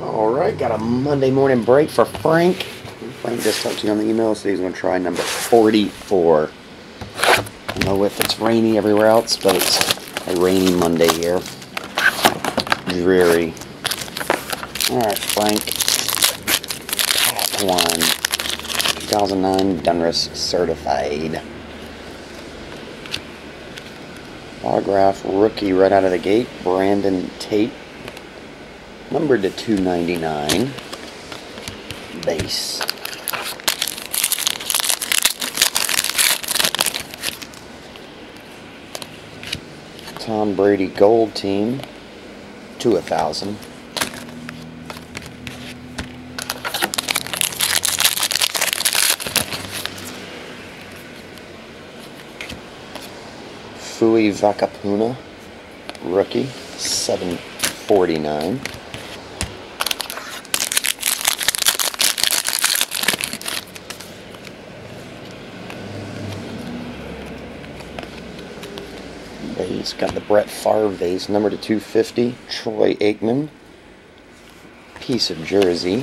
All right, got a Monday morning break for Frank. Frank just talked to you on the email, so he's going to try number 44. I don't know if it's rainy everywhere else, but it's a rainy Monday here. Dreary. All right, Frank. Pack one. 2009 Donruss certified. Autograph rookie right out of the gate, Brandon Tate. Numbered to 299. Base. Tom Brady Gold Team to a thousand. Fui Vakapuna, rookie, 749. Base got the Brett Favre vase, number to 250. Troy Aikman, piece of jersey.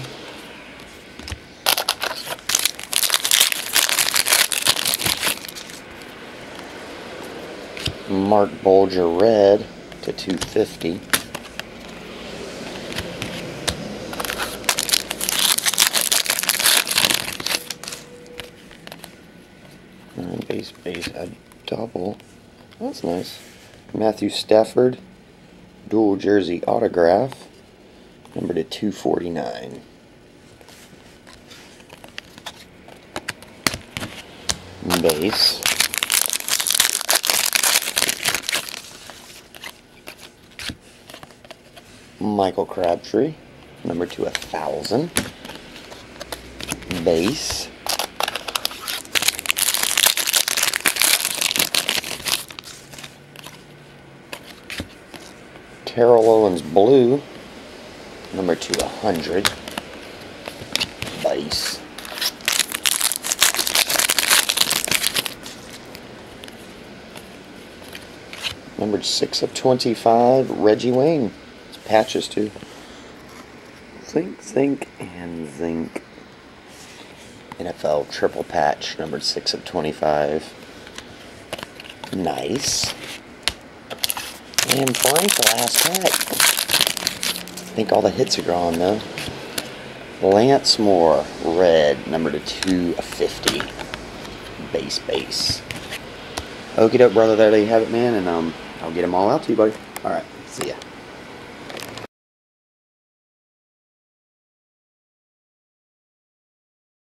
Marc Bulger red to 250. And base base a double. That's nice. Matthew Stafford, dual jersey autograph, number to 249. Base. Michael Crabtree, number to a thousand. Base. Terrell Owens blue, number to a hundred. Base. Number six of twenty-five, Reggie Wayne It's patches too. Think, think, and zinc. NFL triple patch, numbered 6 of 25. Nice. And the last pack. I think all the hits are gone though. Lance Moore, red, number to 2 of 50. Base, base. Okie doke, brother. There you have it, man. And um, I'll get them all out to you, buddy. Alright, see ya.